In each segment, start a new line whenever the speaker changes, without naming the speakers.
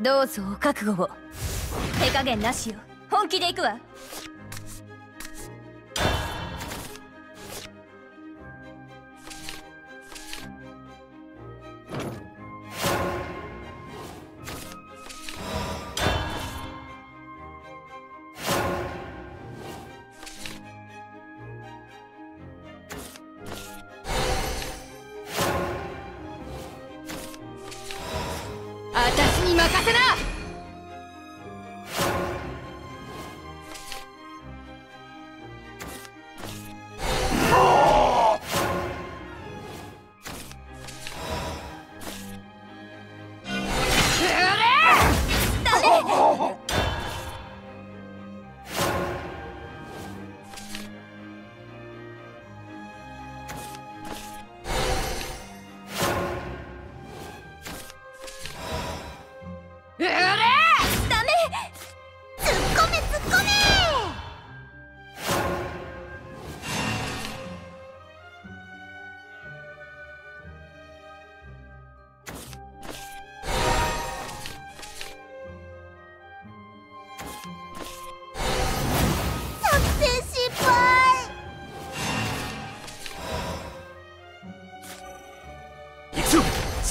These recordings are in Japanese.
どうぞお覚悟を。手加減なしよ。本気で行くわ。に任せな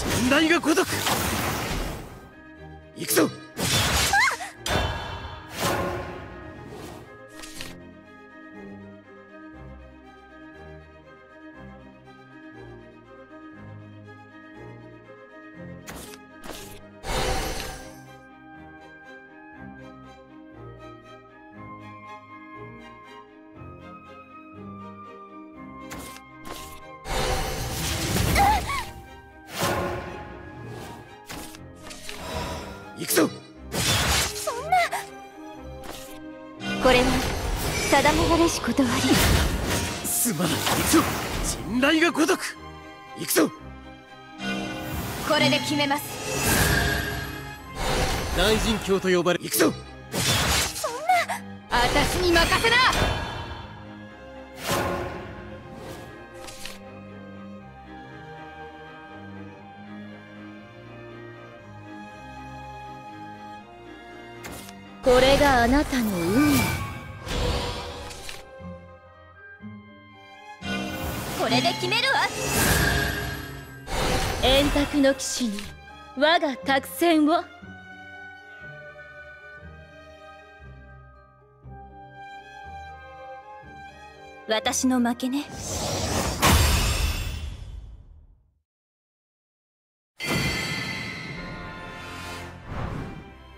くぞ信頼が如く。行くぞ。行くぞ。
これは定められしことあり。
すまない。行くぞ。信頼が如く。行くぞ。
これで決めます。
大神教と呼ばれ行くぞ。
私に任せなこれがあなたの運命。これで決めるわ。円卓の騎士に我が託戦を。私の負けね。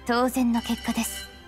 当然の結果です。